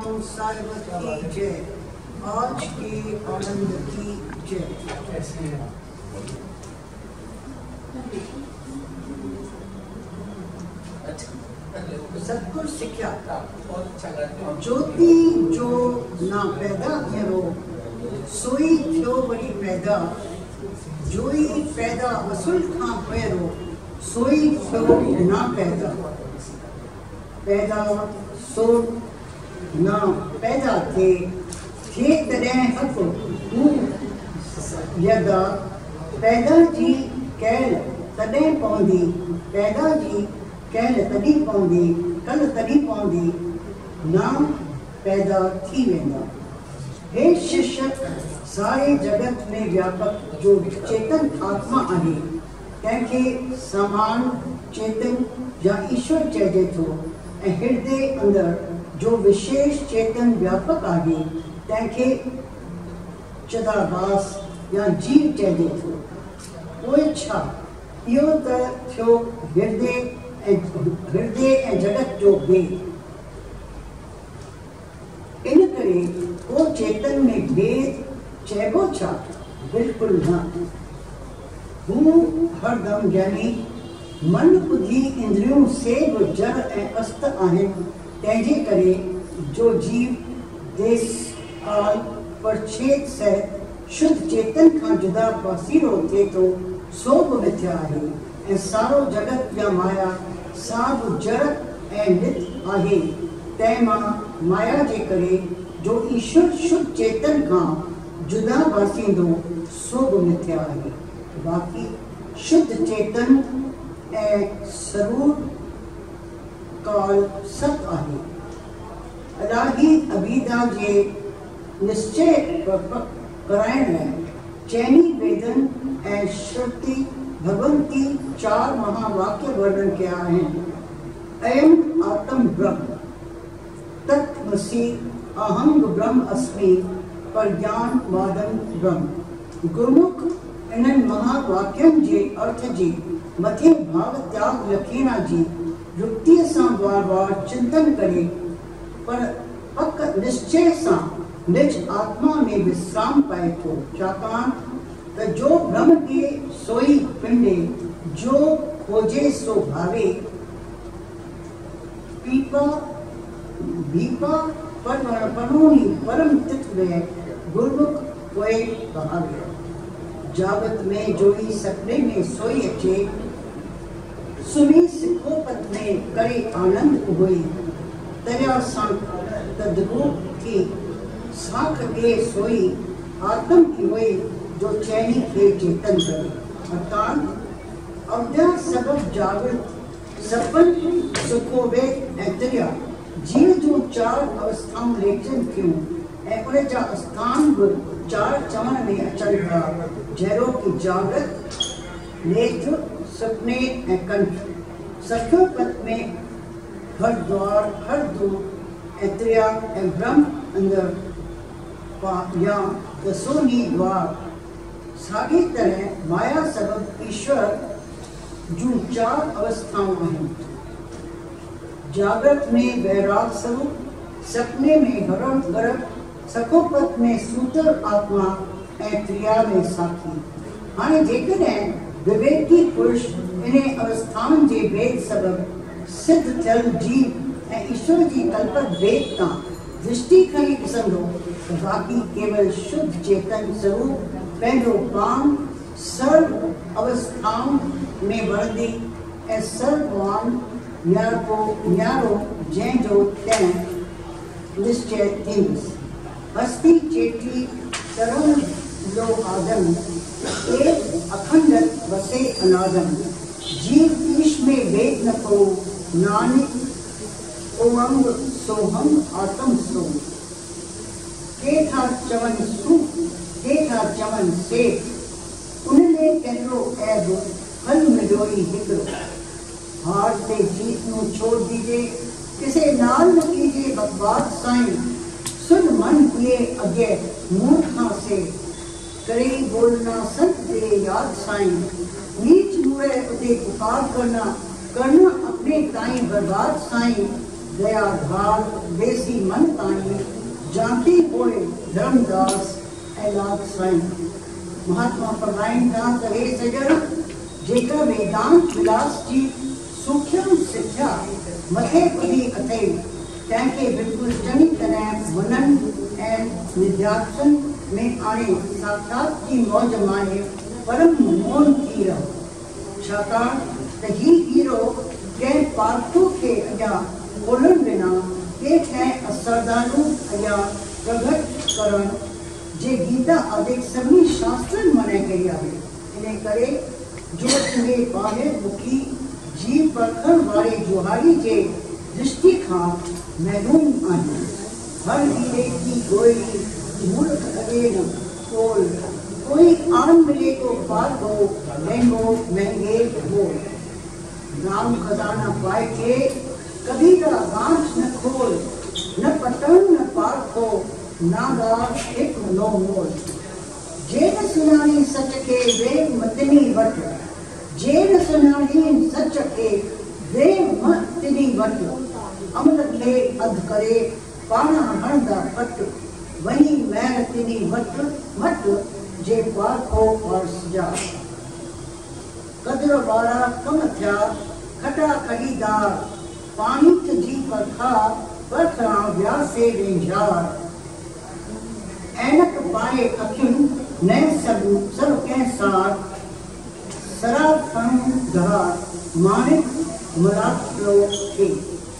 आज के आनंद की जय सतगुरु सिक्ख्या ज्योति जो ना पैदा थियो सोई थियो वरी पैदा जोई पैदा वसुल खां पहिरियों सोई थियो ना पैदा पैदा सो ना पैदा थे थे तॾहिं हक़ हू यदा पैदा जी कैल तॾहिं पवंदी पैदा जी कैल तॾहिं पवंदी कल तॾहिं पवंदी नाम पैदा थी वेंदा हे शिष्य सारे जगत में व्यापक जो चेतन आत्मा आहे तंहिंखे समान चेतन या ईश्वर चइजे थो ऐं हृदय अंदरि जो विशेष चेतन व्यापक आहे तंहिंखे चिदाभास या जीव चइजे थो पोइ छा इहो त थियो हृदय हृदय ऐं जगत जो भेद इन करे को चेतन में भेद चइबो छा, बिल्कुलु न। हू हरदम यानी मन बुद्धि इंद्रियूं से बि जड़ ऐं अस्त आहिनि। तंहिंजे करे, जो जीव, देश, काल परछेद सहित शुद्ध चेतन खां जुदा बसीरो थिए थो सो मिथ्या आहे ऐं सारो जगत या माया सा बि जड़ ऐं नित आहे। तंहिं माँ माया जे करे, जो ईश्वर शुद्ध चेतन खां जुदा बासींदो सो बि मिथ्या आहे बाक़ी शुद्ध चेतन ऐं स्वरूप काल सत आहे। अलाही अबीदा जे निश्चय कराइण लाइ चइनी वेदनि ऐं श्रुति भगवंती चार महावाक्य वर्णन कया आहिनि अयम आत्म ब्रह्म तत्मसी अहम ब्रह्म अस्मि प्रज्ञान वादम ब्रह्म। गुरुमुख इन्हनि महावाक्यनि जे अर्थ जे, मथे भाव त्याग लखीणा जी युक्तिअ सां बार चिंतन करे, पर पक निश्चय सां निज आत्मा में विश्राम पाए थो छाकाणि त जो ब्रह्म के सोई पिंडे, जो खोजे सो भावे। पीपा भीपा पर पनोनी परम तिथ में गुरमुख कोई भावे जागत में जोई सपने में सोई अचे सुनी सिखोपत में करे आनंद हुई तरिया सां तद्रूप थी। साख के सोई आत्म की हुई, जो चैनी खे चेतन करे अर्थात अवध्या सबब जागृत सपन सुखो वे ऐं जीव जूं चार अवस्थाऊं लेखजनि थियूं ऐं उन जा स्थान बि चार चवण में अचनि था जहिड़ो कि जागृत नेत्र सपने कंठ। पथ में हर द्वार, हर दूर ऐं त्रिया ऐं ब्रह्म अंदरि या, दसोनी द्वार। साॻी तरह माया सबब ईश्वर, जूं चार अवस्थाऊं आहिनि जागृत में वैराग स्वरूप, सपने में हरण गर्भ सखोपत में सूतर आत्मा ऐं में साथी। हाणे जेकॾहिं विवेकी पुरुष इन्हें अवस्थाउनि जे भेद सबब सिद्ध थियल जीव ऐं ईश्वर जी कल्पत भेद तां दृष्टि खणी ॾिसंदो, त बाक़ी केवल शुद्ध चेतन स्वरूप पंहिंजो पान सर्व अवस्थाउनि में वरंदी ऐं सर्ववान न्यारो न्यारो जंहिंजो तंहिं निश्चय थींदुसि। हस्ती चेटी तरुण लो आदम, एक अखंड वसे अनादम। जीव ईश में वेद न को नानक ओमंग सोहम आत्म सो के था चवन सु के था चवन से उनने केतिरो ऐब फल मिलोई हिकिड़ो। हार से जीत ਨੂੰ छोड़ दीजिए किसे नाल न कीजिए बकवास साईं। सुन मन किए अगे मूर्खा से करे बोलना संत दे याद साईं नीच मुरे उते पुकार करना करना अपने ताई बर्बाद साईं दया धार देसी मन ताई जाती होए धर्मदास ऐलाद साईं महात्मा प्रणाइन था कहे सजन जेकर वेदांत विलास जी सूक्ष्म सिद्ध्या मथे पढ़ी अथे तंहिंखे बिल्कुलु चङी तरह मनन ऐं निध्यासन में आणे साक्षात जी मौज माणे परम मोन थी रहो छाकाणि त ही हीरो कंहिं पार्थू खे अॻियाँ खोलण बिना के कंहिं असरदारू अॻियाँ प्रगट करण, जे गीता आदि सभिनी शास्त्रनि मना कई आहे इन करे जो तुम्हें ॿाहिरि मुखी, जीव परखण वारे जुहारी जे दृष्टि खां महरूम आहिनि हर हीरे की गोई मूर्ख अगे न कोई आन मिले तो पार हो, महंगो, महँगे हो। राम खजाना पाए के, कभी का गांठ न खोल, न पटन न पार हो, ना नागा एक नो मोल। जेन सुनानी सच के, वे मतनी वट। जेन सुनानी सच के, वे मतनी वट। अमल खे अध करे पाण हणंदा पट। वही मैर तिनी वट मट जे पार को वर्ष जा कदर वारा कम थिया, खटा खरीदार पानी जी परखा परखा व्यासे वेंझार ऐनक पाए अखियुनि न सभु सभु कंहिं सार। शराब खणूं धार माणिक मुलाक़ो खे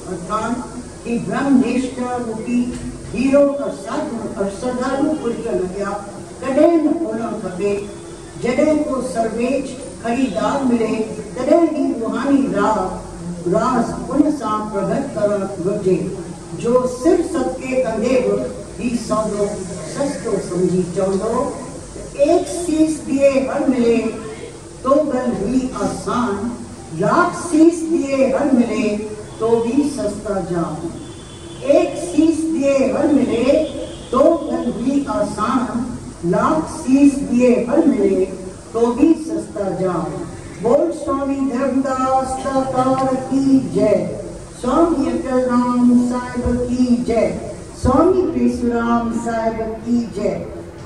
अर्थात कि ब्रह्मनिष्ठ रूपी हीरो और साधु और श्रद्धालु पुरुष लॻिया कॾहिं न खोलणु खपे जॾहिं को सर्वेच खरीदार मिले। तॾहिं ई रूहानी राह रास उन सां प्रगट करणु घुरिजे जो सिर सदके कंदे बि ही सौदो सस्तो समझी चवंदो एक शीश दिए हर मिले तो गल हुई आसान। लाख शीश दिए हर मिले तो भी सस्ता जाम एक शीश दिए हर मिले तो गल हुई आसान। लाख शीश दिए हर मिले तो भी सस्ता जाम बोल स्वामी धर्मदास दातार की जय। स्वामी अटल राम साहिब की जय। स्वामी पेशुराम साहिब की जय।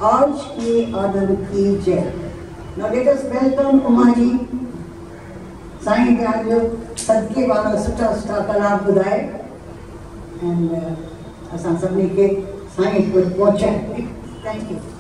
आज के आदर की जय। Now let us welcome Umaji अॼु सदके वारा सुठा सुठा कलाम ॿुधाए ऐं असां सभिनी खे साईं वटि पहुचाए थैंक यू